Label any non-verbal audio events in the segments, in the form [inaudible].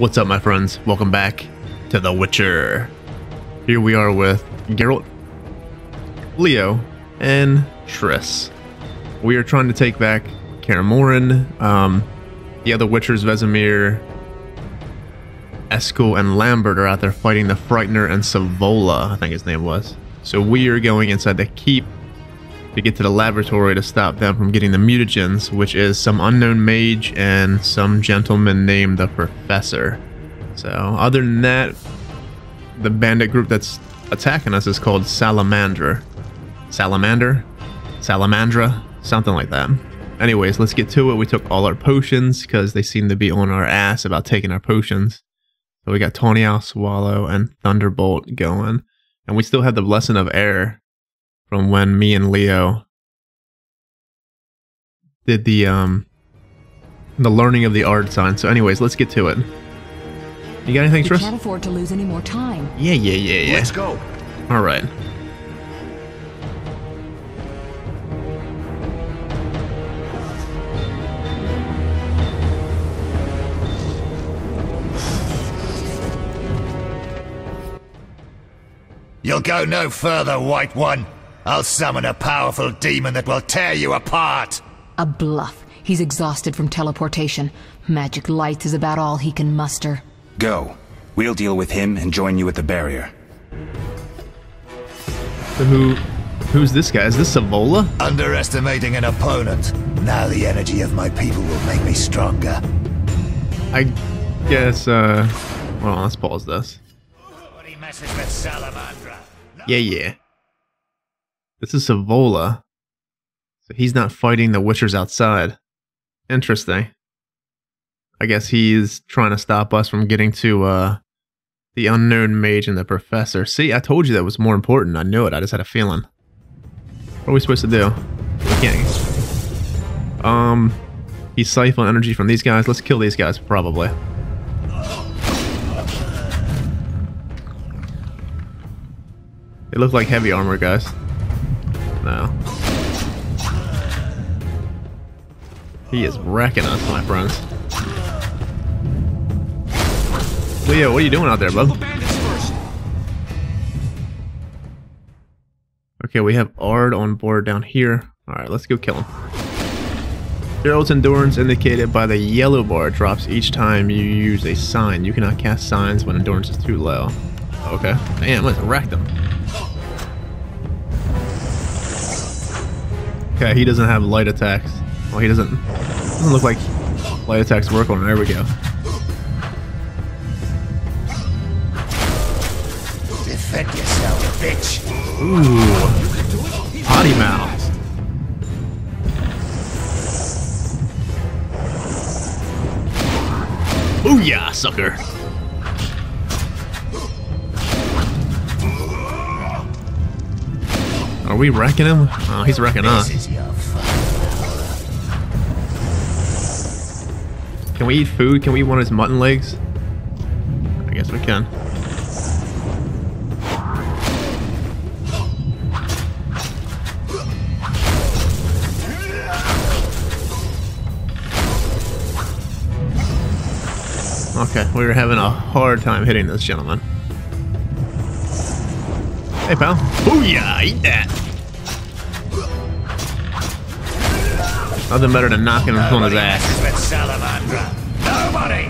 What's up, my friends? Welcome back to The Witcher. Here we are with Geralt, Leo, and Triss. We are trying to take back Kaer Morhen. Um, the other Witchers, Vesemir, Eskel, and Lambert are out there fighting the Frightener and Savolla, I think his name was. So we are going inside the keep to get to the laboratory to stop them from getting the mutagens, which is some unknown mage and some gentleman named the Professor. So, other than that, the bandit group that's attacking us is called Salamandra. Salamander? Salamandra? Something like that. Anyways, let's get to it. We took all our potions because they seem to be on our ass about taking our potions. So we got Tawny Owl, Swallow, and Thunderbolt going. And we still have the Blessing of Air from when me and Leo did the um the learning of the Aard sign. So anyways, let's get to it. You got anything, We Triss? can't afford to lose any more time. Yeah, yeah, yeah, yeah. Let's go. All right. You'll go no further, White One. I'll summon a powerful demon that will tear you apart. A bluff. He's exhausted from teleportation. Magic lights is about all he can muster. Go. We'll deal with him and join you at the barrier. So who who's this guy? Is this Savolla? Underestimating an opponent. Now the energy of my people will make me stronger. I guess uh well let's pause this. Nobody messes with Salamandra. Yeah, yeah. This is Savolla. So he's not fighting the Witchers outside. Interesting. I guess he's trying to stop us from getting to uh the unknown mage and the professor. See, I told you that was more important. I knew it. I just had a feeling. What are we supposed to do? We can't. Um, he siphon energy from these guys. Let's kill these guys, probably. They look like heavy armor guys. No. He is wrecking us, my friends. Leo, what are you doing out there, bub? Okay, we have Aard on board down here. Alright, let's go kill him. Geralt's endurance indicated by the yellow bar drops each time you use a sign. You cannot cast signs when endurance is too low. Okay. Damn, let's wreck them. Okay, he doesn't have light attacks. Well, he doesn't. Doesn't look like light attacks work on him. There we go. Defend yourself, bitch. Ooh. Potty mouth. Booyah, sucker. Are we wrecking him? Oh, he's wrecking us. Can we eat food? Can we eat one of his mutton legs? I guess we can. Okay, we were having a hard time hitting this gentleman. Hey, pal. Booyah! Eat that! Nothing better than knocking him on his ass. messes with Salamandra. Nobody.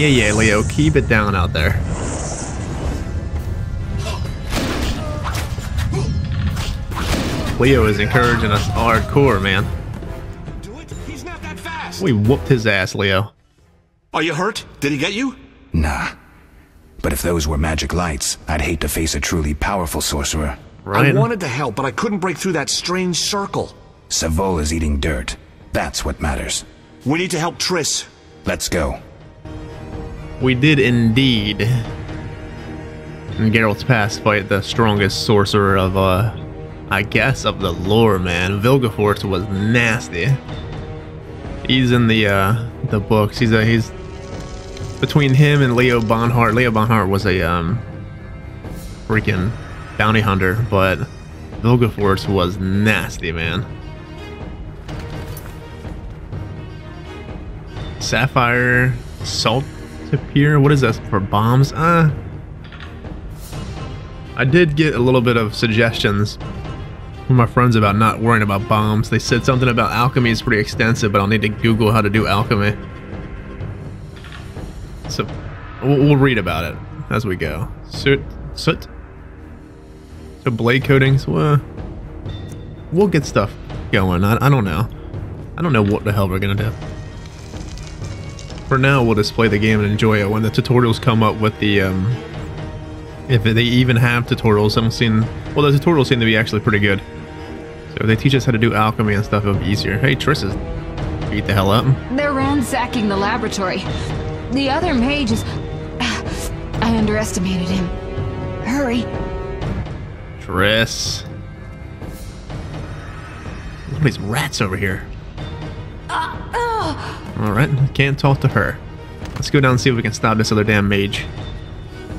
Yeah, yeah, Leo, keep it down out there. Leo is encouraging us hardcore, man. Do it? He's not that fast. We whooped his ass, Leo. Are you hurt? Did he get you? Nah. But if those were magic lights, I'd hate to face a truly powerful sorcerer. Right? I wanted to help, but I couldn't break through that strange circle. Savol is eating dirt. That's what matters. We need to help Triss. Let's go. We did indeed. In Geralt's past fight, the strongest sorcerer of, uh, I guess, of the lore, man. Vilgefortz was nasty. He's in the, uh, the books. He's a, he's between him and Leo Bonhart. Leo Bonhart was a, um, freaking bounty hunter, but Vilgefortz was nasty, man. Sapphire salt appear. What is that for bombs? Uh, I did get a little bit of suggestions from my friends about not worrying about bombs. They said something about alchemy is pretty extensive, but I'll need to Google how to do alchemy. So we'll, we'll read about it as we go. Soot, soot. So blade coatings. Well, we'll get stuff going. I, I don't know. I don't know what the hell we're gonna do. For now, we'll just play the game and enjoy it. When the tutorials come up with the, um, if they even have tutorials, I'm seeing. Well, the tutorials seem to be actually pretty good. So if they teach us how to do alchemy and stuff, it'll be easier. Hey, Triss is beat the hell up. They're ransacking the laboratory. The other mage is... [sighs] I underestimated him. Hurry. Triss. Look at these rats over here. Alright, can't talk to her. Let's go down and see if we can stop this other damn mage.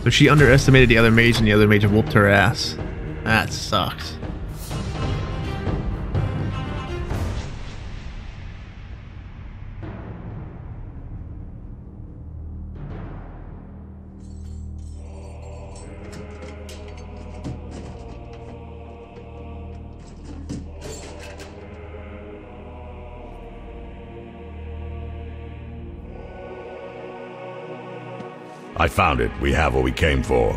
So she underestimated the other mage and the other mage whooped her ass. That sucks. Found it. We have what we came for.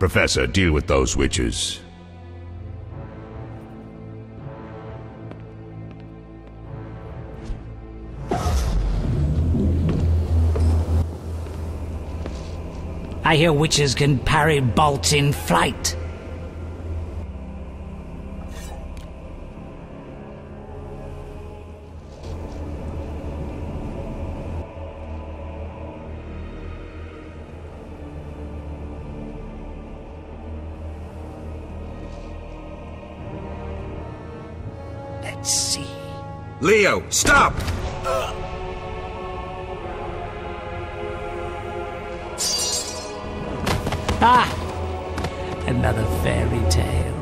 Professor, deal with those Witchers. I hear Witchers can parry bolts in flight. Let's see. Leo, stop! Ah! Another fairy tale.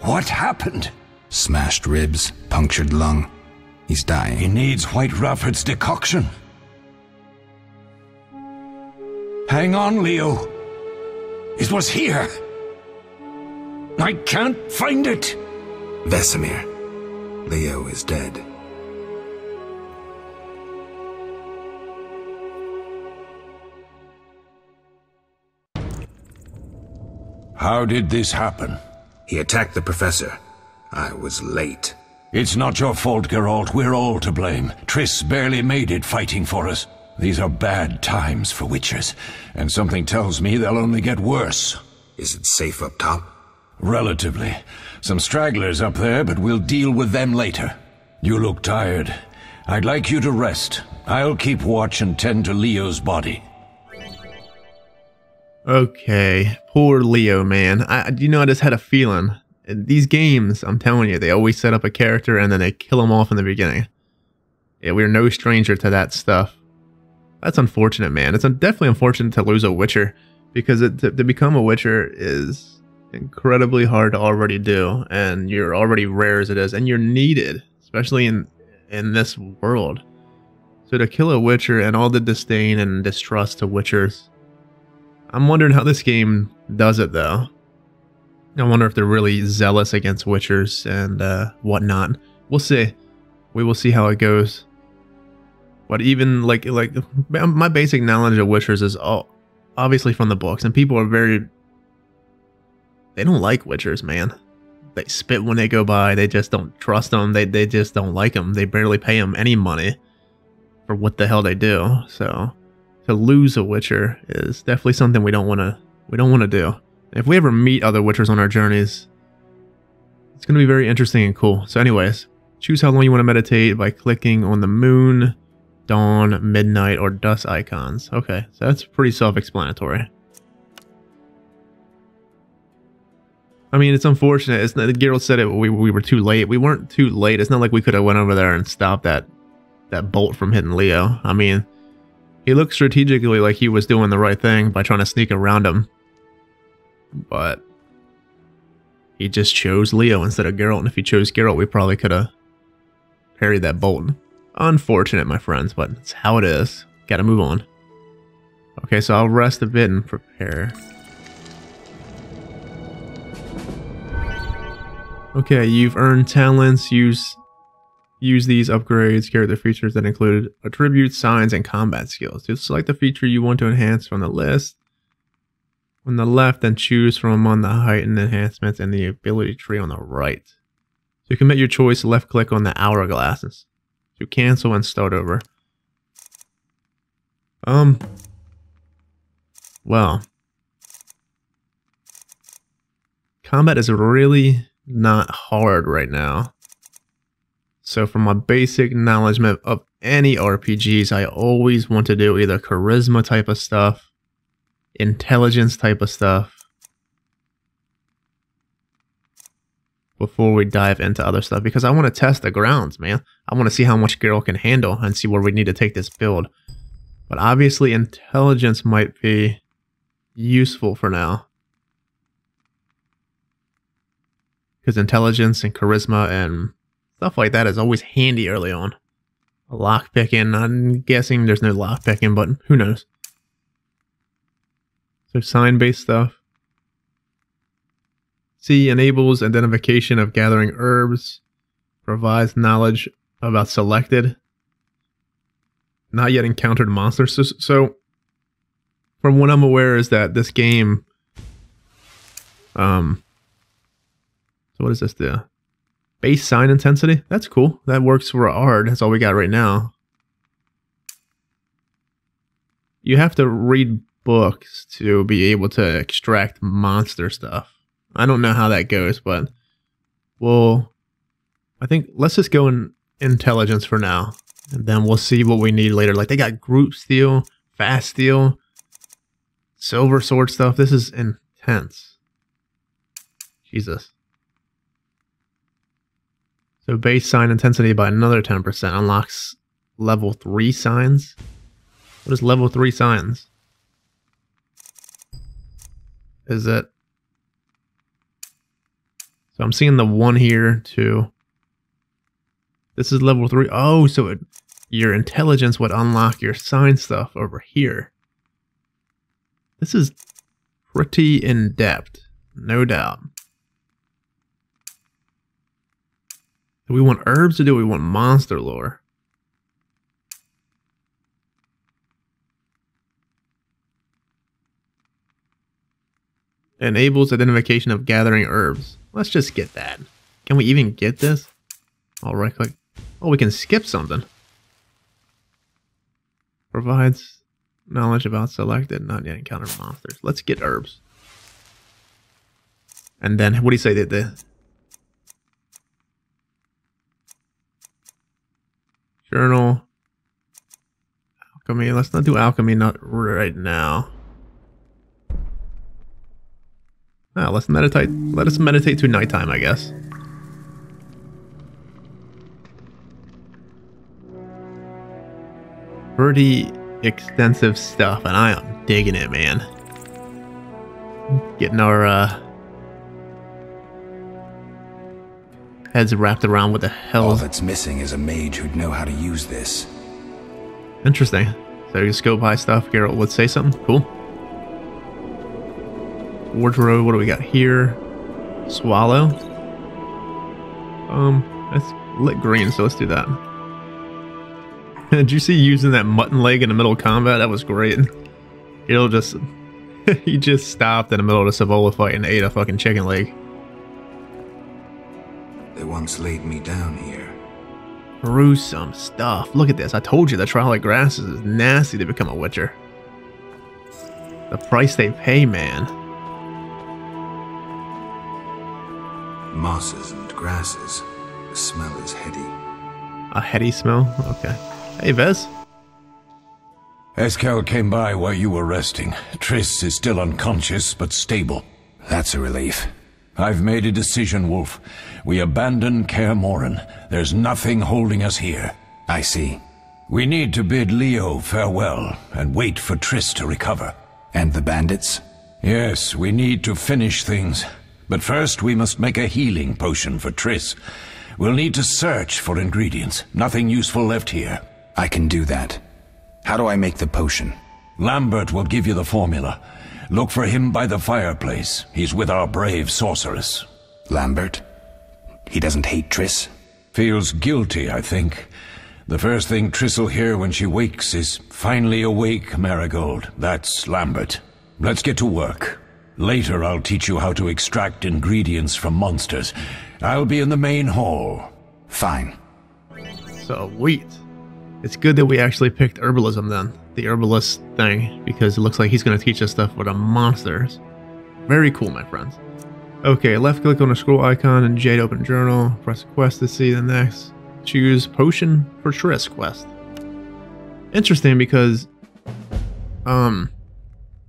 What happened? Smashed ribs, punctured lung. He's dying. He needs White Raffard's decoction. Hang on, Leo. It was here. I can't find it. Vesemir. Leo is dead. How did this happen? He attacked the professor. I was late. It's not your fault, Geralt. We're all to blame. Triss barely made it fighting for us. These are bad times for Witchers, and something tells me they'll only get worse. Is it safe up top? Relatively. Some stragglers up there, but we'll deal with them later. You look tired. I'd like you to rest. I'll keep watch and tend to Leo's body. Okay, poor Leo, man. I, you know, I just had a feeling. These games, I'm telling you, they always set up a character and then they kill him off in the beginning. Yeah, we're no stranger to that stuff. That's unfortunate, man. It's definitely unfortunate to lose a Witcher because it, to, to become a Witcher is incredibly hard to already do, and you're already rare as it is, and you're needed, especially in in this world. So to kill a Witcher and all the disdain and distrust to Witchers, I'm wondering how this game does it though. I wonder if they're really zealous against Witchers and uh, whatnot. We'll see. We will see how it goes. But even like like my basic knowledge of Witchers is all obviously from the books, and people are very they don't like Witchers, man. They spit when they go by. They just don't trust them. They they just don't like them. They barely pay them any money for what the hell they do. So to lose a Witcher is definitely something we don't want to we don't want to do. If we ever meet other Witchers on our journeys, it's going to be very interesting and cool. So anyways, choose how long you want to meditate by clicking on the moon dawn, midnight, or dusk icons. Okay, so that's pretty self-explanatory. I mean, it's unfortunate. It's not, Geralt said it. We, we were too late. We weren't too late. It's not like we could have went over there and stopped that that bolt from hitting Leo. I mean, he looked strategically like he was doing the right thing by trying to sneak around him, but he just chose Leo instead of Geralt. And if he chose Geralt, we probably could have parried that bolt. Unfortunate, my friends, but it's how it is. Got to move on. Okay, so I'll rest a bit and prepare. Okay, you've earned talents. Use use these upgrades, carry the features that include attributes, signs, and combat skills. Just select the feature you want to enhance from the list. On the left, then choose from among the heightened enhancements and the ability tree on the right. Can make your choice, left click on the hourglasses to cancel and start over. Um, well, combat is really not hard right now. So from my basic knowledge of any RPGs, I always want to do either charisma type of stuff, intelligence type of stuff, before we dive into other stuff because I want to test the grounds, man. I want to see how much Geralt can handle and see where we need to take this build. But obviously intelligence might be useful for now. Because intelligence and charisma and stuff like that is always handy early on. Lock picking, I'm guessing there's no lock picking, but who knows. So sign based stuff. C enables identification of gathering herbs, provides knowledge about selected, not yet encountered monsters. So, so from what I'm aware is that this game, um, what does this do? Uh, base sign intensity. That's cool. That works for Aard. That's all we got right now. You have to read books to be able to extract monster stuff. I don't know how that goes, but well, I think let's just go in intelligence for now, and then we'll see what we need later. Like they got group steel, fast steel, silver sword stuff. This is intense. Jesus. So base sign intensity by another 10% unlocks level 3 signs. What is level 3 signs? Is it... So I'm seeing the one here, too. This is level 3. Oh, so it, your intelligence would unlock your sign stuff over here. This is pretty in-depth, no doubt. Do we want herbs or do we want monster lore? Enables identification of gathering herbs. Let's just get that. Can we even get this? I'll right click. Oh, we can skip something. Provides knowledge about selected, not yet encountered monsters. Let's get herbs. And then, what do you say that the Journal. Alchemy. Let's not do alchemy not right now. Ah, let's meditate. Let us meditate to nighttime, I guess. Pretty extensive stuff, and I am digging it, man. Getting our uh, heads wrapped around what the hell. All that's missing is a mage who'd know how to use this. Interesting. So you scope high stuff. Geralt would say something. Cool. Wardrobe. What do we got here? Swallow. Um, that's lit green, so let's do that. [laughs] Did you see using that mutton leg in the middle of combat? That was great. [laughs] It'll just [laughs] he just stopped in the middle of the Savolla fight and ate a fucking chicken leg. They once laid me down here. Gruesome stuff. Look at this. I told you the Trial of Grasses is nasty to become a Witcher. The price they pay, man. Mosses and grasses. The smell is heady. A heady smell? Okay. Hey, Vez. Eskel came by while you were resting. Triss is still unconscious, but stable. That's a relief. I've made a decision, Wolf. We abandon Kaer Morhen. There's nothing holding us here. I see. We need to bid Leo farewell and wait for Triss to recover. And the bandits? Yes, we need to finish things. But first we must make a healing potion for Triss. We'll need to search for ingredients. Nothing useful left here. I can do that. How do I make the potion? Lambert will give you the formula. Look for him by the fireplace. He's with our brave sorceress. Lambert? He doesn't hate Triss? Feels guilty, I think. The first thing Triss will hear when she wakes is, Finally awake, Merigold. That's Lambert. Let's get to work. Later I'll teach you how to extract ingredients from monsters. I'll be in the main hall. Fine. Sweet. It's good that we actually picked herbalism then, the herbalist thing, because it looks like he's going to teach us stuff for the monsters. Very cool, my friends. Okay, left click on the scroll icon and Jade open journal. Press quest to see the next. Choose potion for Triss quest. Interesting because, um,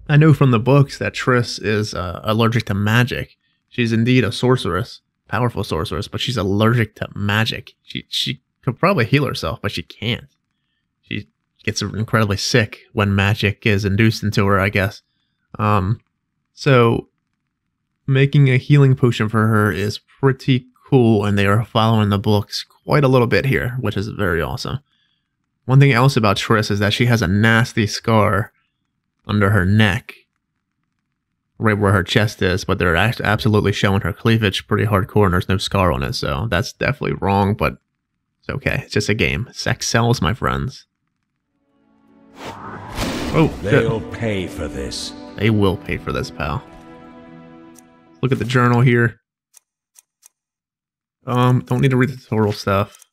I know from the books that Triss is uh, allergic to magic. She's indeed a sorceress, powerful sorceress, but she's allergic to magic. She she could probably heal herself, but she can't. Gets incredibly sick when magic is induced into her, I guess. Um, so making a healing potion for her is pretty cool, and they are following the books quite a little bit here, which is very awesome. One thing else about Triss is that she has a nasty scar under her neck, right where her chest is, but they're absolutely showing her cleavage pretty hardcore, and there's no scar on it, so that's definitely wrong, but it's okay. It's just a game. Sex sells, my friends. Oh. They'll pay for this. They will pay for this, pal. Look at the journal here. Um, don't need to read the tutorial stuff.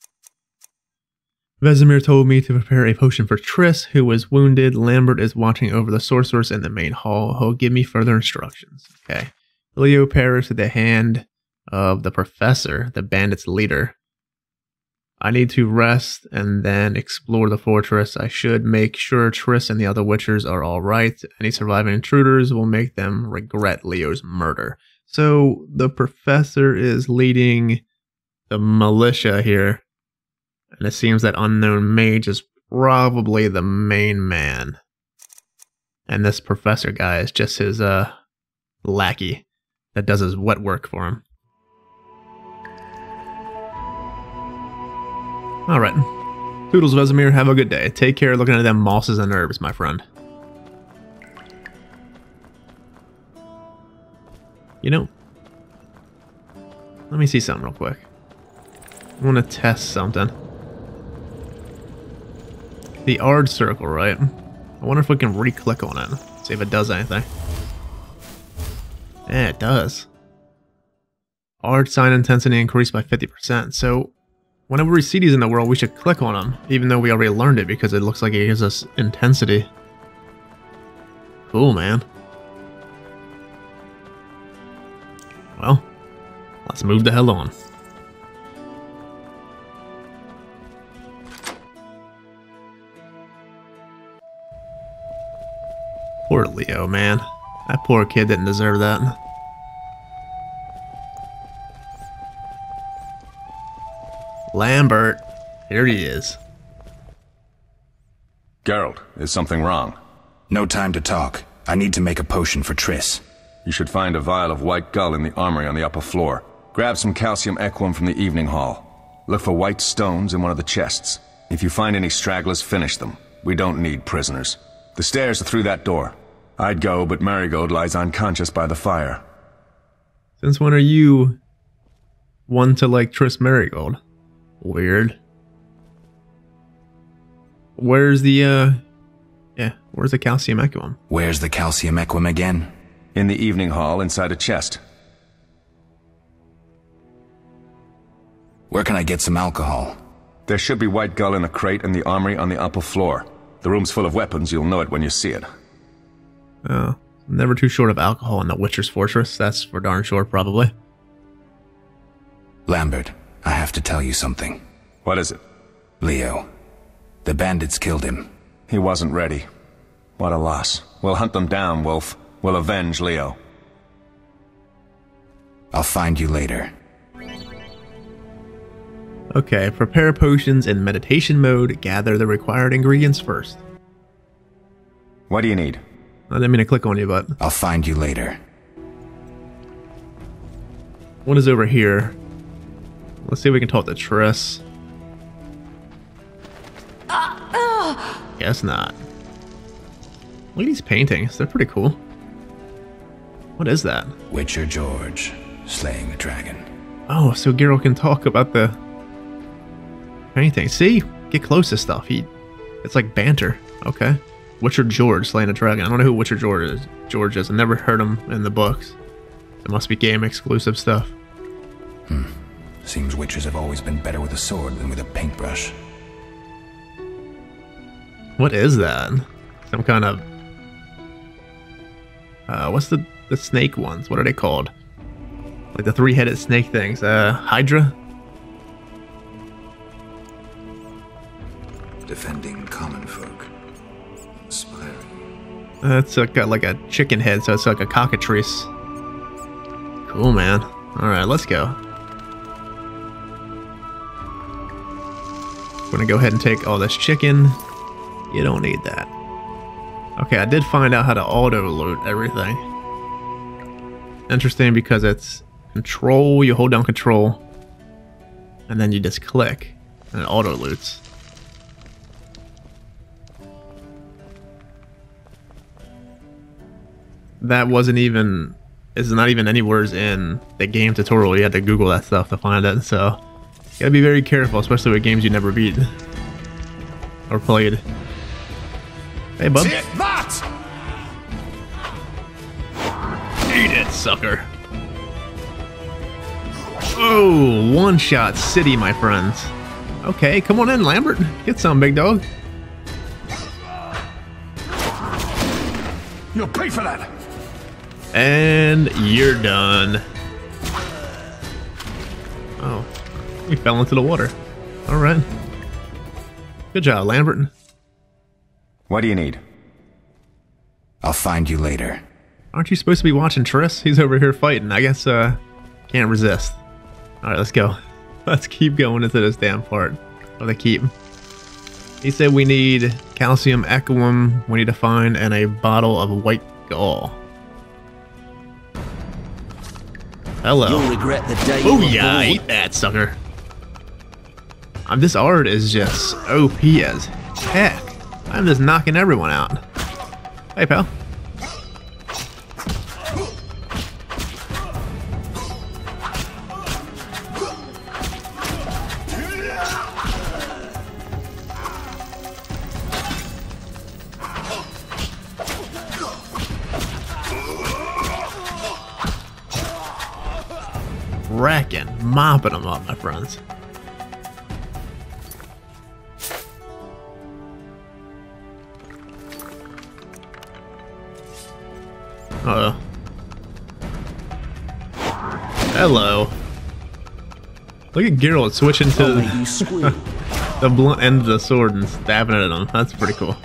Vesemir told me to prepare a potion for Triss, who was wounded. Lambert is watching over the sorceress in the main hall. He'll give me further instructions. Okay. Leo perished at the hand of the professor, the bandit's leader. I need to rest and then explore the fortress. I should make sure Triss and the other Witchers are alright. Any surviving intruders will make them regret Leo's murder. So the professor is leading the militia here. And it seems that unknown mage is probably the main man. And this professor guy is just his uh lackey that does his wet work for him. Alright. Toodles Vesemir, have a good day. Take care looking at them mosses and herbs, my friend. You know, let me see something real quick. I want to test something. The Aard circle, right? I wonder if we can re-click on it. See if it does anything. Yeah, it does. Aard sign intensity increased by 50%. So, whenever we see these in the world, we should click on them. Even though we already learned it because it looks like it gives us intensity. Cool, man. Well, let's move the hell on. Poor Leo, man. That poor kid didn't deserve that. Lambert. Here he is. Geralt, is something wrong? No time to talk. I need to make a potion for Triss. You should find a vial of white gull in the armory on the upper floor. Grab some calcium equum from the evening hall. Look for white stones in one of the chests. If you find any stragglers, finish them. We don't need prisoners. The stairs are through that door. I'd go, but Merigold lies unconscious by the fire. Since when are you one to like Triss Merigold? Weird. Where's the, uh, yeah, where's the calcium equum? Where's the calcium equum again? In the evening hall, inside a chest. Where can I get some alcohol? There should be white gull in a crate in the armory on the upper floor. The room's full of weapons, you'll know it when you see it. Oh, never too short of alcohol in the Witcher's Fortress. That's for darn sure, probably. Lambert, I have to tell you something. What is it? Leo. The bandits killed him. He wasn't ready. What a loss. We'll hunt them down, Wolf. We'll avenge Leo. I'll find you later. Okay, prepare potions in meditation mode. Gather the required ingredients first. What do you need? I didn't mean to click on you, but I'll find you later. what is over here? Let's see if we can talk to Triss. Guess not. Look at these paintings. They're pretty cool. What is that? Witcher George, slaying a dragon. Oh, so Geralt can talk about the painting. See? Get close to stuff. He, it's like banter. Okay. Witcher George slaying a dragon. I don't know who Witcher George is. George is. I never heard him in the books. It must be game exclusive stuff. Hmm. Seems Witchers have always been better with a sword than with a paintbrush. What is that? Some kind of uh what's the the snake ones? What are they called? Like the three-headed snake things. Uh Hydra? Defending common folk. Inspiring. Uh, it's like got like a chicken head, so it's like a cockatrice. Cool, man. All right, let's go. Gonna go ahead and take all this chicken. You don't need that. Okay, I did find out how to auto loot everything. Interesting because it's control, you hold down control, and then you just click, and it auto loots. that wasn't even is not even anywhere in the game tutorial. You had to Google that stuff to find it. So gotta be very careful, especially with games you never beat or played. Hey, bub, that! eat it, sucker. Oh, one shot city, my friends. Okay, come on in, Lambert. Get some, big dog. You'll pay for that! And you're done. [laughs] we fell into the water. All right. Good job, Lambert. What do you need? I'll find you later. Aren't you supposed to be watching Triss? He's over here fighting. I guess, uh, can't resist. All right, let's go. [laughs] Let's keep going into this damn part of the keep. He said we need calcium equum, we need to find, and a bottle of white gull. Hello. You'll regret the day Oh you yeah, born. eat that sucker. Um, this Aard is just OP as heck. I'm just knocking everyone out. Hey pal. Wrecking, mopping them up, my friends. Uh. Hello. Look at Geralt switching to the, [laughs] the blunt end of the sword and stabbing it at him. That's pretty cool.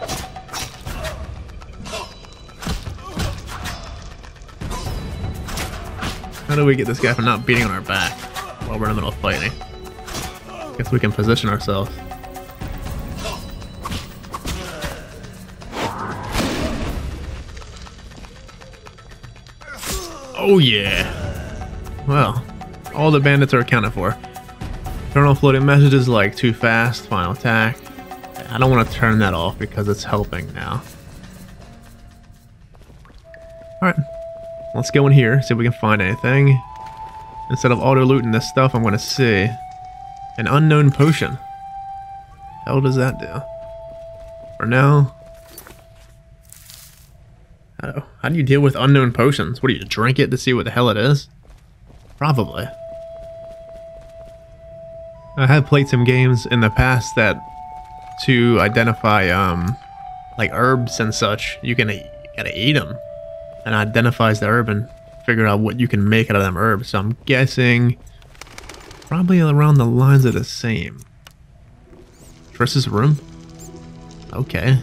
How do we get this guy from not beating on our back while we're in the middle of fighting? I guess we can position ourselves. Oh yeah. Well, all the bandits are accounted for. Turn off floating messages like too fast, final attack. I don't want to turn that off because it's helping now. Alright, let's go in here, see if we can find anything. Instead of auto looting this stuff, I'm going to see an unknown potion. Hell does that do? For now, how, do you deal with unknown potions? What do you drink it to see what the hell it is? Probably. I have played some games in the past that to identify um like herbs and such, you can gotta eat them, and identifies the herb and figure out what you can make out of them herbs. So I'm guessing probably around the lines of the same. Triss's room. Okay.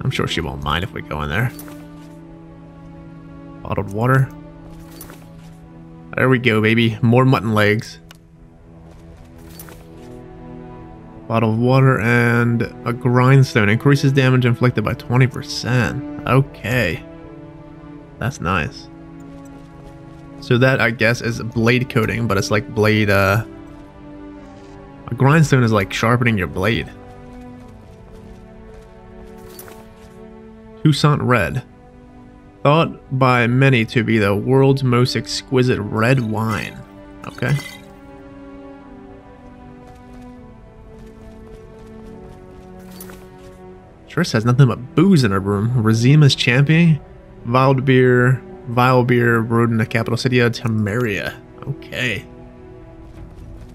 I'm sure she won't mind if we go in there. Bottled water. There we go, baby. More mutton legs. Bottle of water and a grindstone. Increases damage inflicted by 20%. Okay. That's nice. So that, I guess, is blade coating, but it's like blade, uh... A grindstone is like sharpening your blade. Toussaint Red. Thought by many to be the world's most exquisite red wine. Okay. Triss has nothing but booze in her room. Vizima's champion, Wild beer, vile beer brewed in the capital city of Temeria. Okay.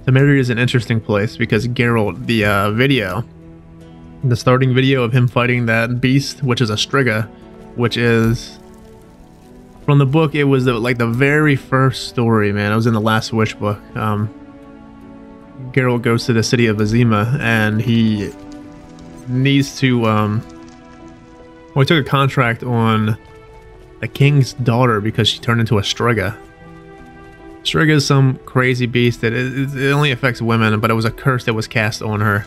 Temeria is an interesting place because Geralt, the uh, video, the starting video of him fighting that beast, which is a Striga, which is from the book. It was the, like the very first story, man. It was in the Last Wish book. Um, Geralt goes to the city of Azima and he needs to um well he took a contract on the king's daughter because she turned into a striga striga is some crazy beast that it, it only affects women but it was a curse that was cast on her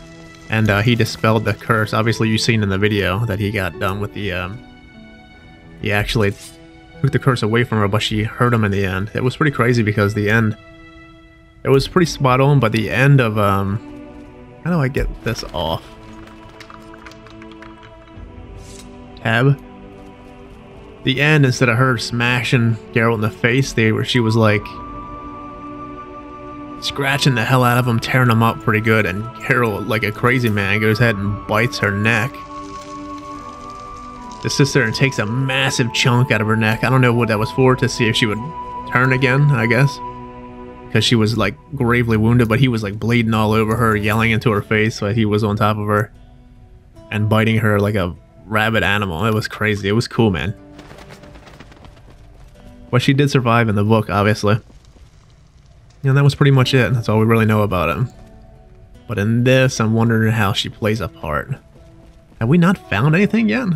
and uh, he dispelled the curse obviously you've seen in the video that he got done with the um he actually took the curse away from her but she hurt him in the end it was pretty crazy because the end it was pretty spot on but the end of um how do i get this off tab. The end, instead of her smashing Geralt in the face, they were she was like scratching the hell out of him, tearing him up pretty good, and Geralt, like a crazy man, goes ahead and bites her neck. The sister and takes a massive chunk out of her neck. I don't know what that was for, to see if she would turn again, I guess. Because she was like gravely wounded, but he was like bleeding all over her, yelling into her face, so he was on top of her and biting her like a rabid animal. It was crazy. It was cool, man. But she did survive in the book, obviously. And that was pretty much it. That's all we really know about him. But in this, I'm wondering how she plays a part. Have we not found anything yet?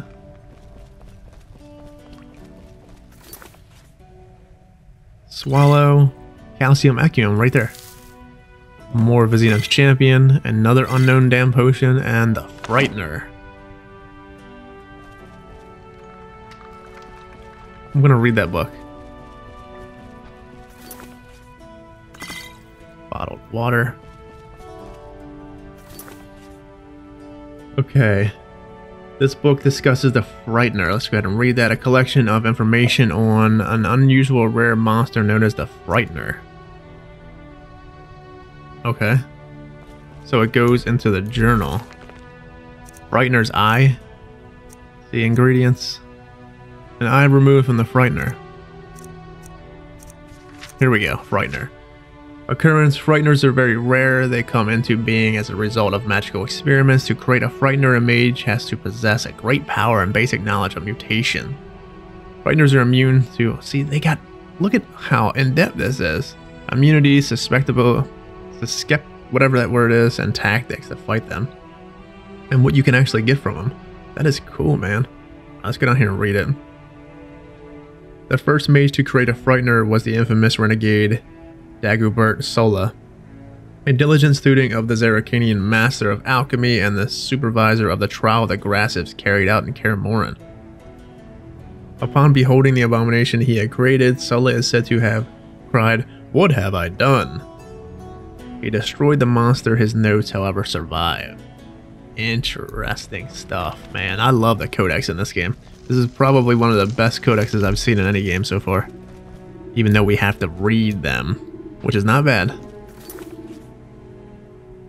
Swallow, Calcium Equum, right there. More Vizima's Champion, another unknown damn potion, and the Frightener. I'm gonna read that book. Bottled water. Okay. This book discusses the Frightener. Let's go ahead and read that. A collection of information on an unusual rare monster known as the Frightener. Okay. So it goes into the journal. Frightener's eye. The ingredients. An eye removed from the Frightener. Here we go, Frightener. Occurrence Frighteners are very rare. They come into being as a result of magical experiments. To create a Frightener, a mage has to possess a great power and basic knowledge of mutation. Frighteners are immune to. See, they got. Look at how in depth this is. Immunity, susceptible, suscept, whatever that word is, and tactics to fight them. And what you can actually get from them. That is cool, man. Let's get on here and read it. The first mage to create a Frightener was the infamous renegade Dagobert Sola, a diligent student of the Zerrikanian master of alchemy and the supervisor of the trial the Grassives carried out in Kaer Morhen. Upon beholding the abomination he had created, Sola is said to have cried, What have I done? He destroyed the monster, his notes, however, survived. Interesting stuff, man. I love the codex in this game. This is probably one of the best codexes I've seen in any game so far. Even though we have to read them, which is not bad.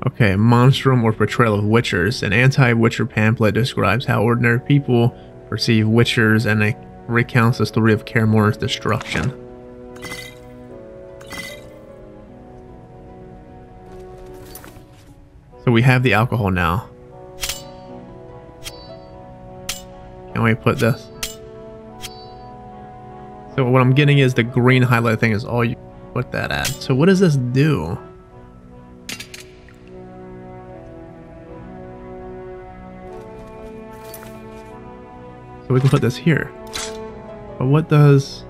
Okay, Monstrum or Portrayal of Witchers. An anti-Witcher pamphlet describes how ordinary people perceive Witchers and it recounts the story of Kaer Morhen's destruction. So we have the alcohol now. Can we put this? So what I'm getting is the green highlight thing is all you put that at. So what does this do? So we can put this here. But what does...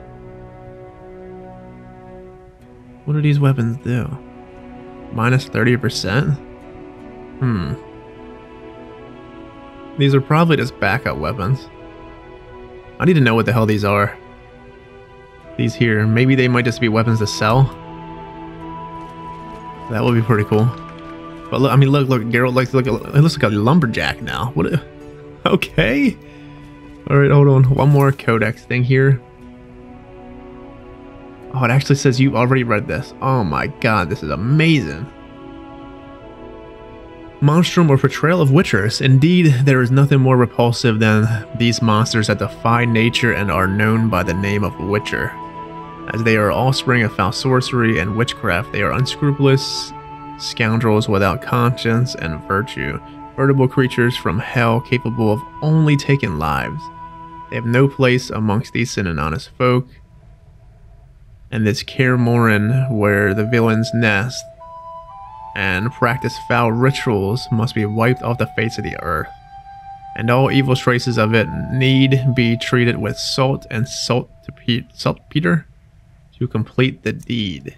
What do these weapons do? Minus 30%? Hmm. These are probably just backup weapons. I need to know what the hell these are. These here. Maybe they might just be weapons to sell. That would be pretty cool. But look, I mean, look, look, Geralt likes look. It looks like a lumberjack now. What? A, [laughs] okay. All right, hold on. One more codex thing here. Oh, it actually says you already read this. Oh my god, this is amazing. Monstrum or portrayal of Witchers. Indeed, there is nothing more repulsive than these monsters that defy nature and are known by the name of Witcher. As they are offspring of foul sorcery and witchcraft, they are unscrupulous scoundrels without conscience and virtue, veritable creatures from hell capable of only taking lives. They have no place amongst decent and honest folk, and this Kaer where the villains nest and practice foul rituals must be wiped off the face of the earth. And all evil traces of it need be treated with salt and salt saltpeter to complete the deed.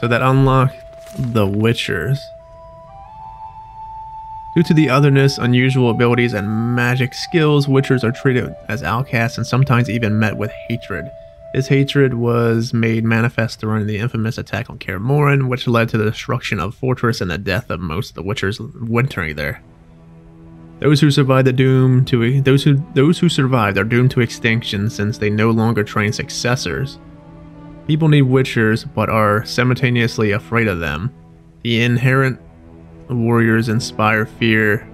So that unlocked the Witchers. Due to the otherness, unusual abilities, and magic skills, Witchers are treated as outcasts and sometimes even met with hatred. This hatred was made manifest during the infamous attack on Kaer which led to the destruction of fortress and the death of most of the Witchers wintering there. Those who survived the doom to those who those who survived are doomed to extinction since they no longer train successors. People need Witchers, but are simultaneously afraid of them. The inherent warriors inspire fear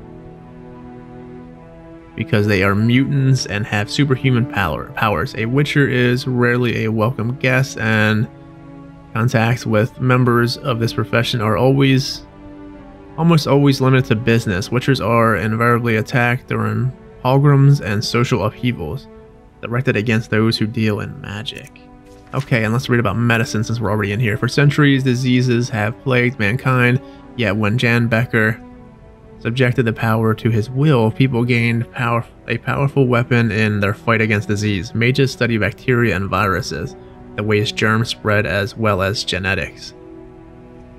because they are mutants and have superhuman power powers. A witcher is rarely a welcome guest and contacts with members of this profession are always almost always limited to business. Witchers are invariably attacked during pogroms and social upheavals directed against those who deal in magic. Okay, and let's read about medicine since we're already in here. For centuries, diseases have plagued mankind Yet when Jan Bekker subjected the power to his will, people gained power, a powerful weapon in their fight against disease. Mages study bacteria and viruses, the ways germs spread as well as genetics.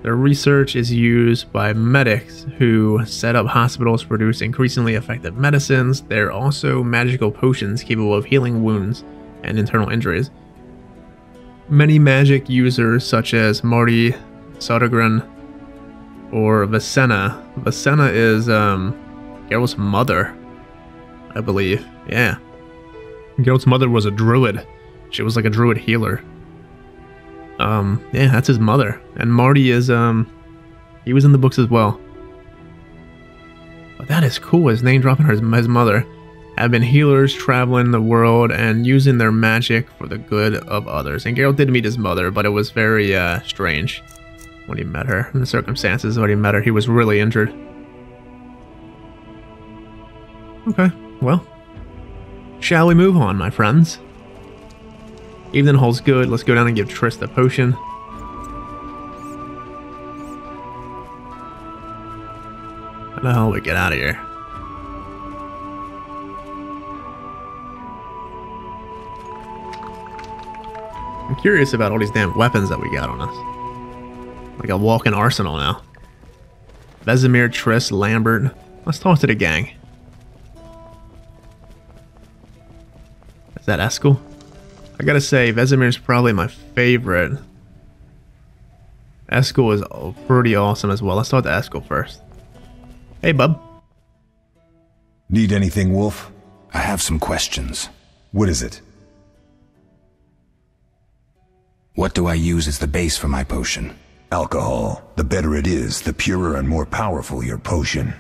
Their research is used by medics who set up hospitals to produce increasingly effective medicines. They're also magical potions capable of healing wounds and internal injuries. Many magic users, such as Marti Sodergren, or Visenna. Visenna is um, Geralt's mother, I believe. Yeah. Geralt's mother was a druid. She was like a druid healer. Um, yeah, that's his mother. And Marti is, um, he was in the books as well. But that is cool, his name dropping her, his mother. Have been healers traveling the world and using their magic for the good of others. And Geralt did meet his mother, but it was very, uh, strange when he met her. In the circumstances when he met her, he was really injured. Okay, well. Shall we move on, my friends? Evening holds good. Let's go down and give Triss the potion. How the hell we get out of here? I'm curious about all these damn weapons that we got on us. Like a walking arsenal now. Vesemir, Triss, Lambert. Let's talk to the gang. Is that Eskel? I gotta say, Vesemir's probably my favorite. Eskel is pretty awesome as well. Let's talk to Eskel first. Hey, bub. Need anything, Wolf? I have some questions. What is it? What do I use as the base for my potion? Alcohol. The better it is, the purer and more powerful your potion.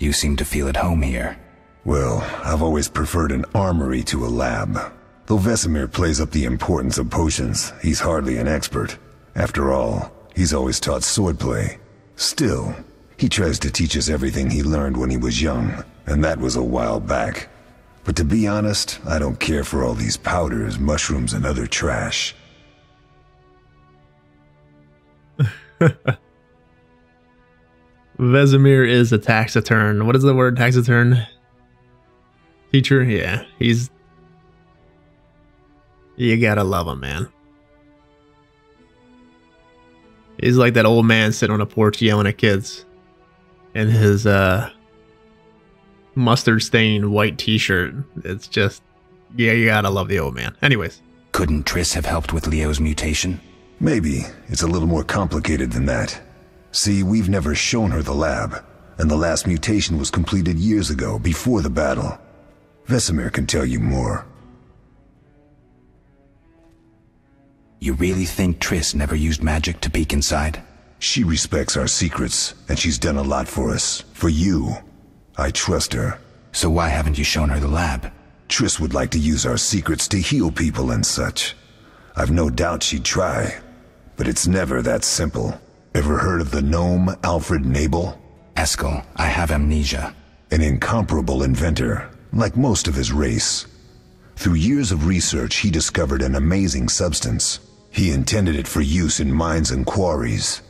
You seem to feel at home here. Well, I've always preferred an armory to a lab. Though Vesemir plays up the importance of potions, he's hardly an expert. After all, he's always taught swordplay. Still, he tries to teach us everything he learned when he was young, and that was a while back. But to be honest, I don't care for all these powders, mushrooms, and other trash. [laughs] Vesemir is a taciturn. What is the word taciturn? Teacher? Yeah, he's. You gotta love him, man. He's like that old man sitting on a porch yelling at kids in his uh, mustard stained white t shirt. It's just. Yeah, you gotta love the old man. Anyways. Couldn't Triss have helped with Leo's mutation? Maybe. It's a little more complicated than that. See, we've never shown her the lab, and the last mutation was completed years ago, before the battle. Vesemir can tell you more. You really think Triss never used magic to peek inside? She respects our secrets, and she's done a lot for us. For you. I trust her. So why haven't you shown her the lab? Triss would like to use our secrets to heal people and such. I've no doubt she'd try, but it's never that simple. Ever heard of the gnome Alfred Nabel? Eskel, I have amnesia. An incomparable inventor, like most of his race. Through years of research, he discovered an amazing substance. He intended it for use in mines and quarries.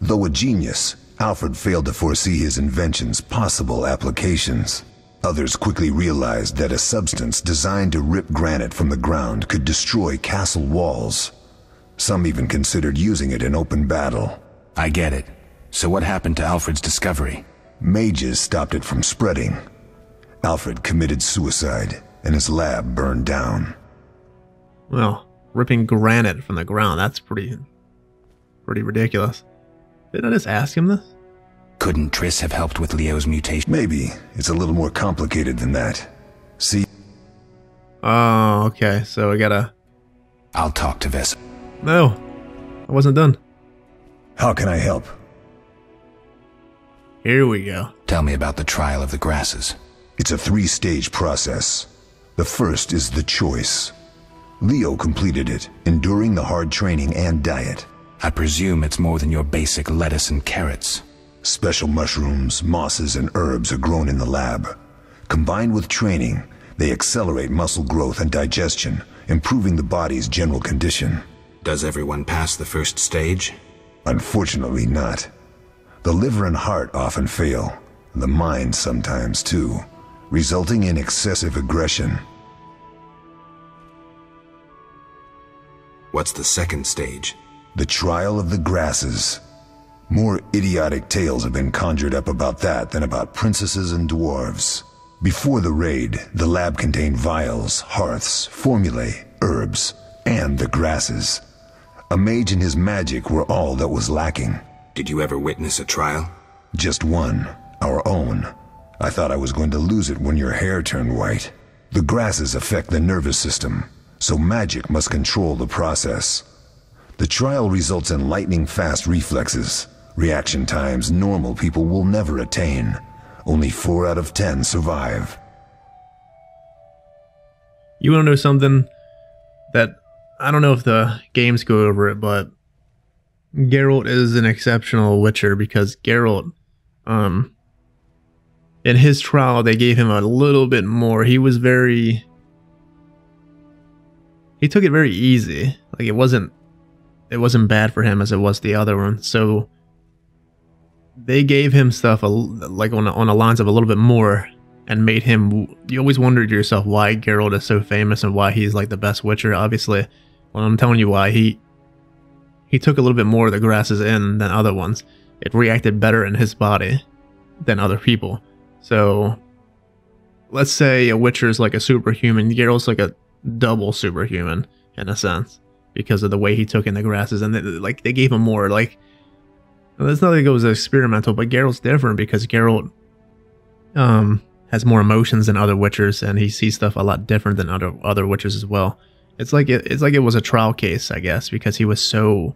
Though a genius, Alfred failed to foresee his invention's possible applications. Others quickly realized that a substance designed to rip granite from the ground could destroy castle walls. Some even considered using it in open battle. I get it. So what happened to Alfred's discovery? Mages stopped it from spreading. Alfred committed suicide, and his lab burned down. Well, ripping granite from the ground, that's pretty pretty ridiculous. Didn't I just ask him this? Couldn't Triss have helped with Leo's mutation? Maybe. It's a little more complicated than that. See? Oh, okay. So I gotta. I'll talk to Ves. No, I wasn't done. How can I help? Here we go. Tell me about the trial of the grasses. It's a three-stage process. The first is the choice. Leo completed it, enduring the hard training and diet. I presume it's more than your basic lettuce and carrots. Special mushrooms, mosses, and herbs are grown in the lab. Combined with training, they accelerate muscle growth and digestion, improving the body's general condition. Does everyone pass the first stage? Unfortunately not. The liver and heart often fail, the mind sometimes too, resulting in excessive aggression. What's the second stage? The trial of the grasses. More idiotic tales have been conjured up about that than about princesses and dwarves. Before the raid, the lab contained vials, hearths, formulae, herbs, and the grasses. A mage and his magic were all that was lacking. Did you ever witness a trial? Just one, our own. I thought I was going to lose it when your hair turned white. The grasses affect the nervous system, so magic must control the process. The trial results in lightning fast reflexes, Reaction times normal people will never attain. Only 4 out of 10 survive. You want to know something that I don't know if the games go over it, but Geralt is an exceptional Witcher because Geralt, um, in his trial, they gave him a little bit more. He was very. He took it very easy. Like it wasn't. It wasn't bad for him as it was the other one. So they gave him stuff a, like on on the lines of a little bit more and made him you always wondered yourself why Geralt is so famous and why he's like the best witcher obviously well I'm telling you why he he took a little bit more of the grasses in than other ones it reacted better in his body than other people so let's say a witcher is like a superhuman Geralt's like a double superhuman in a sense because of the way he took in the grasses and they, like they gave him more like it's not like it was experimental, but Geralt's different because Geralt um, has more emotions than other Witchers, and he sees stuff a lot different than other other Witchers as well. It's like it, it's like it was a trial case, I guess, because he was so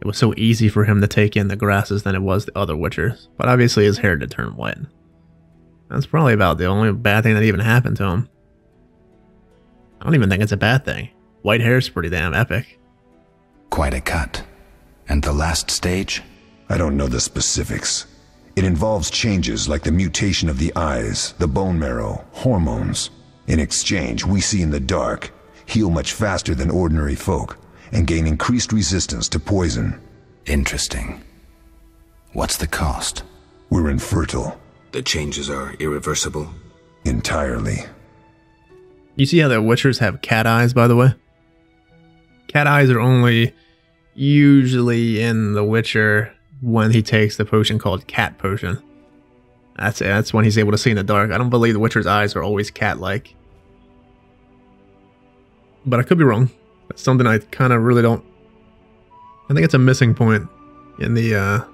it was so easy for him to take in the grasses than it was the other Witchers. But obviously, his hair did turn white. That's probably about the only bad thing that even happened to him. I don't even think it's a bad thing. White hair's pretty damn epic. Quite a cut. And the last stage? I don't know the specifics. It involves changes like the mutation of the eyes, the bone marrow, hormones. In exchange, we see in the dark, heal much faster than ordinary folk, and gain increased resistance to poison. Interesting. What's the cost? We're infertile. The changes are irreversible. Entirely. You see how the Witchers have cat eyes, by the way? Cat eyes are only usually in The Witcher when he takes the potion called Cat Potion. That's it. That's when he's able to see in the dark. I don't believe the Witcher's eyes are always cat-like. But I could be wrong. That's something I kind of really don't... I think it's a missing point in the, uh...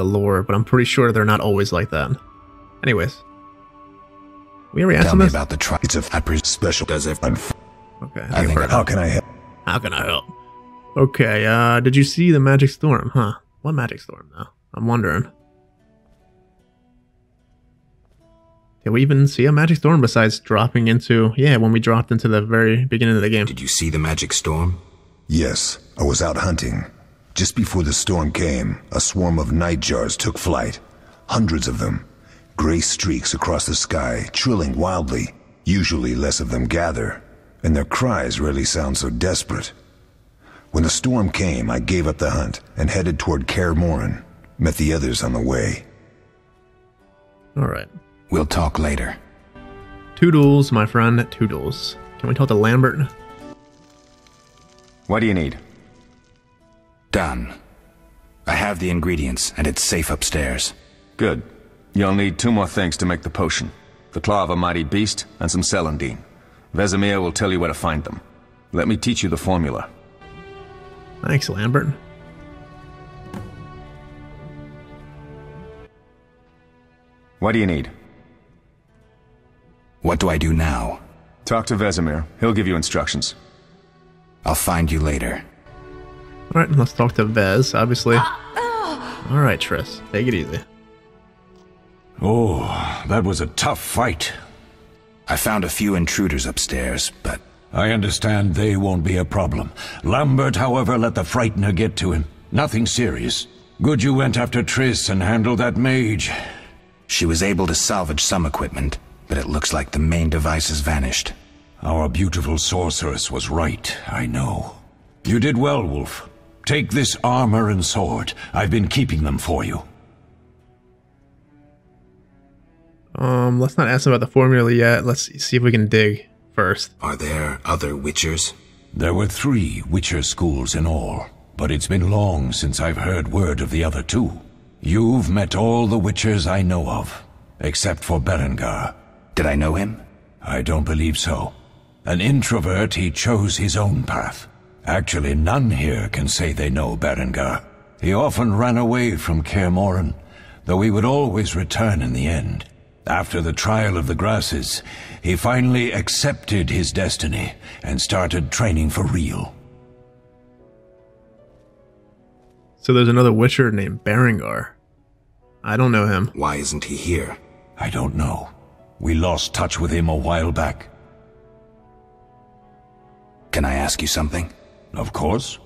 The lore, but I'm pretty sure they're not always like that. Anyways. We already Tell me this? about the tri- It's a I pres- special. Does it? Unf- Okay. I think How can I help? How can I help? Okay, uh, did you see the magic storm, huh? What magic storm, though? I'm wondering. Did we even see a magic storm besides dropping into... Yeah, when we dropped into the very beginning of the game. Did you see the magic storm? Yes, I was out hunting. Just before the storm came, a swarm of nightjars took flight. Hundreds of them. Gray streaks across the sky, trilling wildly. Usually less of them gather, and their cries rarely sound so desperate. When the storm came, I gave up the hunt and headed toward Kaer Morhen. Met the others on the way. Alright. We'll talk later. Toodles, my friend, Toodles. Can we talk to Lambert? What do you need? Done. I have the ingredients, and it's safe upstairs. Good. You'll need two more things to make the potion. The claw of a mighty beast and some celandine. Vesemir will tell you where to find them. Let me teach you the formula. Thanks, Lambert. What do you need? What do I do now? Talk to Vesemir. He'll give you instructions. I'll find you later. Alright, let's talk to Vez, obviously. Ah, ah. Alright, Triss, take it easy. Oh, that was a tough fight. I found a few intruders upstairs, but I understand they won't be a problem. Lambert, however, let the Frightener get to him. Nothing serious. Good you went after Triss and handled that mage. she was able to salvage some equipment, but it looks like the main device has vanished. Our beautiful sorceress was right, I know. You did well, Wolf. Take this armor and sword. I've been keeping them for you. Um, let's not ask about the formula yet. Let's see if we can dig first. Are there other Witchers? There were three Witcher schools in all, but it's been long since I've heard word of the other two. You've met all the Witchers I know of, except for Berengar. Did I know him? I don't believe so. An introvert, he chose his own path. Actually, none here can say they know Berengar. He often ran away from Kaer Morhen, though he would always return in the end. After the trial of the grasses, he finally accepted his destiny and started training for real. So there's another Witcher named Berengar. I don't know him. Why isn't he here? I don't know. We lost touch with him a while back. Can I ask you something? Of course.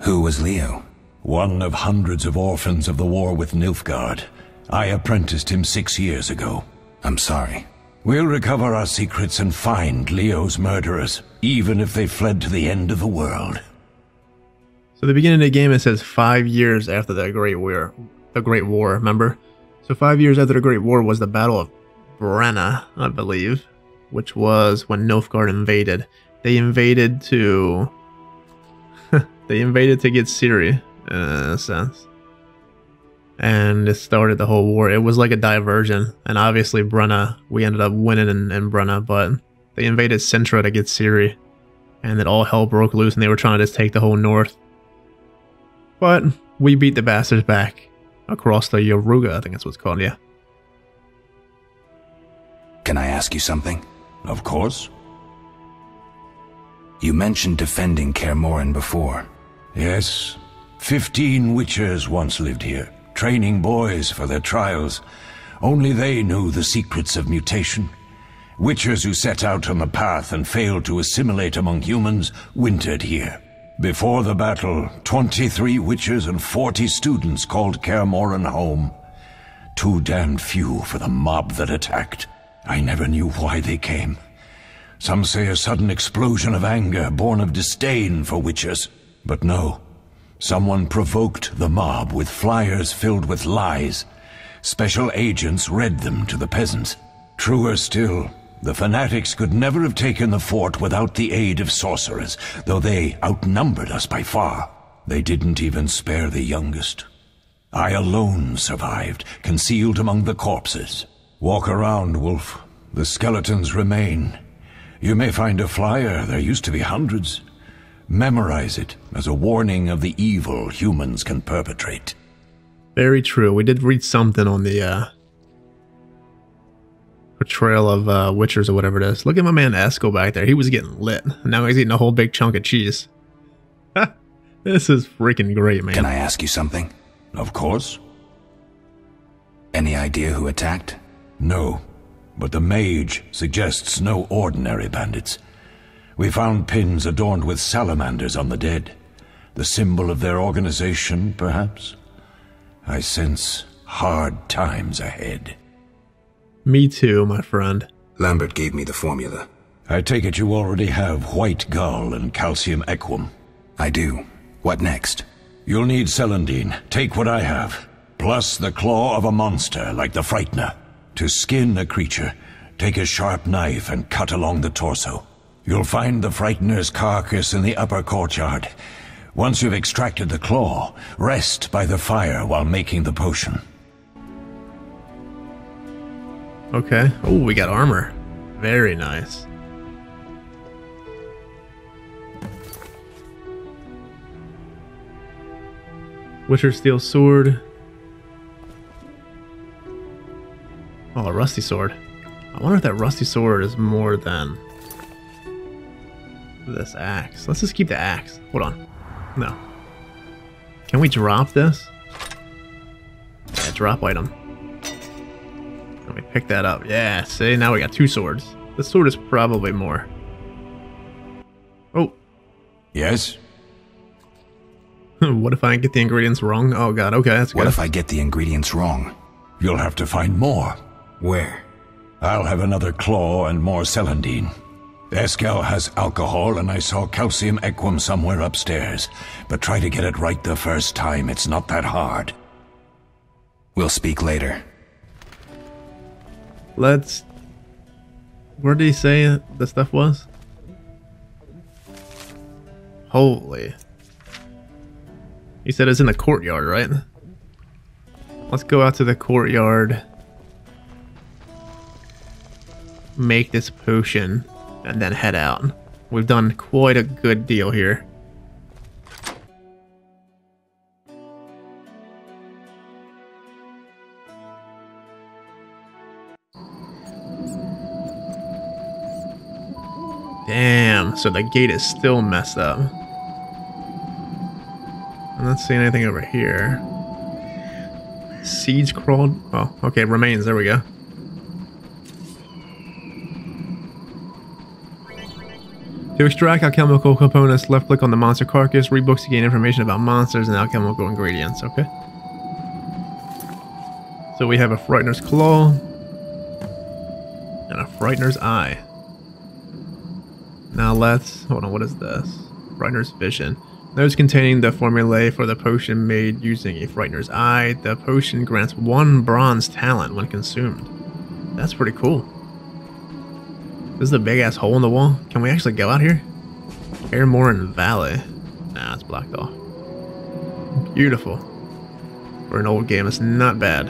Who was Leo? One of hundreds of orphans of the war with Nilfgaard. I apprenticed him six years ago. I'm sorry. We'll recover our secrets and find Leo's murderers, even if they fled to the end of the world. So the beginning of the game it says five years after the Great War, the Great War. Remember? So five years after the Great War was the Battle of Brenna, I believe, which was when Nilfgaard invaded. They invaded to. [laughs] they invaded to get Ciri in a sense. And it started the whole war. It was like a diversion. And obviously, Brenna, we ended up winning in, in Brenna, but they invaded Cintra to get Ciri. And it all hell broke loose, and they were trying to just take the whole north. But we beat the bastards back across the Yaruga, I think that's what's called, yeah. Can I ask you something? Of course. You mentioned defending Kaer before. Yes. Fifteen witchers once lived here, training boys for their trials. Only they knew the secrets of mutation. Witchers who set out on the path and failed to assimilate among humans wintered here. Before the battle, 23 witchers and 40 students called Kaer home. Too damned few for the mob that attacked. I never knew why they came. Some say a sudden explosion of anger born of disdain for witches. But no. Someone provoked the mob with flyers filled with lies. Special agents read them to the peasants. Truer still, the fanatics could never have taken the fort without the aid of sorcerers, though they outnumbered us by far. They didn't even spare the youngest. I alone survived, concealed among the corpses. Walk around, Wolf. The skeletons remain. You may find a flyer, there used to be hundreds. Memorize it as a warning of the evil humans can perpetrate. Very true. We did read something on the uh, portrayal of uh, Witchers or whatever it is. Look at my man Esco back there. He was getting lit. Now he's eating a whole big chunk of cheese. [laughs] this is freaking great, man. Can I ask you something? Of course. Any idea who attacked? No, but the mage suggests no ordinary bandits. We found pins adorned with salamanders on the dead. The symbol of their organization, perhaps? I sense hard times ahead. Me too, my friend. Lambert gave me the formula. I take it you already have white gull and calcium equum. I do. What next? You'll need celandine. Take what I have. Plus the claw of a monster like the Frightener. To skin a creature, take a sharp knife and cut along the torso. You'll find the Frightener's carcass in the upper courtyard. Once you've extracted the claw, rest by the fire while making the potion. Okay. Oh, we got armor. Very nice. Witcher Steel Sword. Oh, a Rusty Sword. I wonder if that Rusty Sword is more than this axe. Let's just keep the axe. Hold on. No. Can we drop this? Yeah, drop item. Let me pick that up. Yeah, see, now we got two swords. This sword is probably more. Oh. Yes? [laughs] what if I get the ingredients wrong? Oh god, okay, that's good. What if I get the ingredients wrong? You'll have to find more. Where? I'll have another claw and more celandine. Eskel has alcohol, and I saw calcium equum somewhere upstairs. But try to get it right the first time. It's not that hard. We'll speak later. Let's... Where did he say the stuff was? Holy. He said it's in the courtyard, right? Let's go out to the courtyard. Make this potion and then head out. We've done quite a good deal here. Damn, so the gate is still messed up. I'm not seeing anything over here. Seeds crawled. Oh, okay, remains. There we go. To extract alchemical components, left click on the monster carcass, read books to gain information about monsters and alchemical ingredients, okay? So we have a Frightener's Claw and a Frightener's Eye. Now let's, hold on, what is this? Frightener's Vision. Those containing the formulae for the potion made using a Frightener's Eye. The potion grants one bronze talent when consumed. That's pretty cool. This is a big ass hole in the wall. Can we actually go out here? Airmorn Valley. Nah, it's blocked off. Beautiful. For an old game, it's not bad.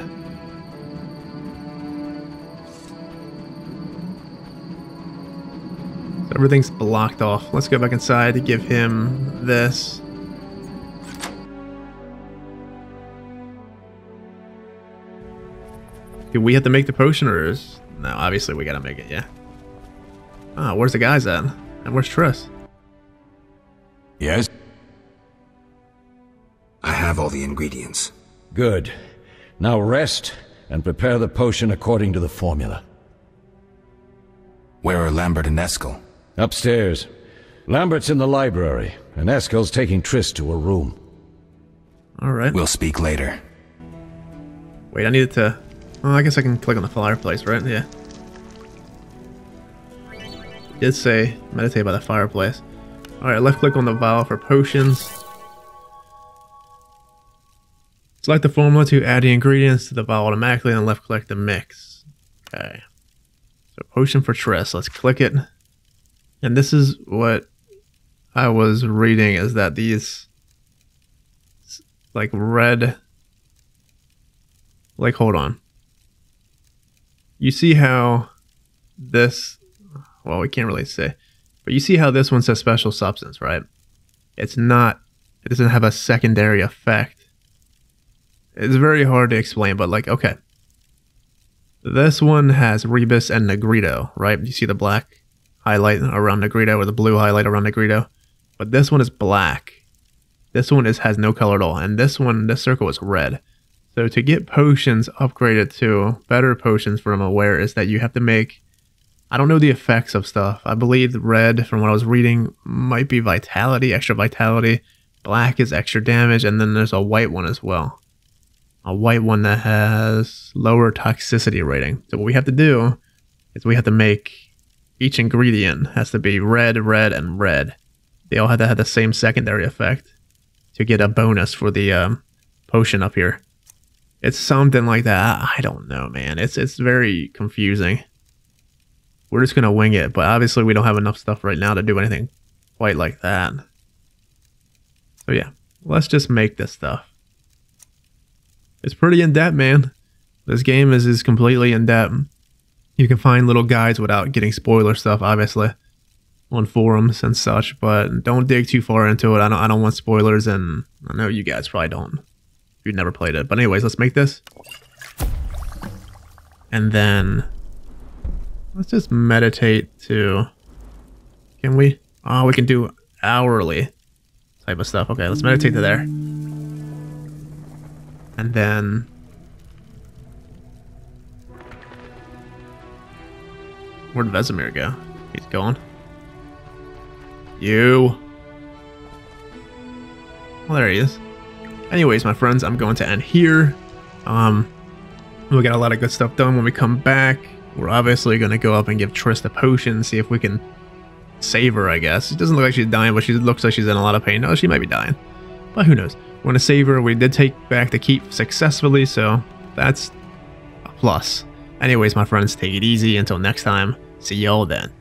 So everything's blocked off. Let's go back inside to give him this. Do we have to make the potion or is... No, obviously we gotta make it, yeah. Ah, where's the guys at? And where's Triss? Yes? I have all the ingredients. Good. Now rest and prepare the potion according to the formula. Where are Lambert and Eskel? Upstairs. Lambert's in the library, and Eskel's taking Triss to a room. Alright. We'll speak later. Wait, I needed to... Oh, I guess I can click on the fireplace, right? Yeah. Did say meditate by the fireplace. Alright, left click on the vial for potions. Select the formula to add the ingredients to the vial automatically and left click to mix. Okay. So potion for Triss. Let's click it. And this is what I was reading is that these like red like hold on. You see how this well we can't really say. But you see how this one says special substance, right? It's not it doesn't have a secondary effect it's very hard to explain, but like, okay. This one has Rebis and Nigredo, right? You see the black highlight around Nigredo or the blue highlight around Nigredo. But this one is black. This one is has no color at all. And this one, this circle is red. So to get potions upgraded to better potions from Aware is that you have to make I don't know the effects of stuff. I believe red, from what I was reading, might be vitality, extra vitality. Black is extra damage, and then there's a white one as well a white one that has lower toxicity rating. So what we have to do is we have to make each ingredient has to be red, red, and red. They all have to have the same secondary effect to get a bonus for the um, potion up here. It's something like that. I don't know, man. It's it's very confusing. We're just gonna wing it, but obviously we don't have enough stuff right now to do anything quite like that. So yeah, let's just make this stuff. It's pretty in depth, man. This game is, is completely in depth. You can find little guides without getting spoiler stuff, obviously, on forums and such. But don't dig too far into it. I don't. I don't want spoilers, and I know you guys probably don't. You've never played it. But anyways, let's make this, and then let's just meditate to. Can we? Oh, we can do hourly type of stuff. Okay, let's meditate to there. And then... Where'd Vesemir go? He's gone. You. Well, there he is. Anyways, my friends, I'm going to end here. Um, we got a lot of good stuff done when we come back. We're obviously going to go up and give Triss the potion, see if we can save her, I guess. It doesn't look like she's dying, but she looks like she's in a lot of pain. No, she might be dying. But who knows. We want to save her. We did take back the keep successfully, so that's a plus. Anyways, my friends, take it easy. Until next time, see y'all then.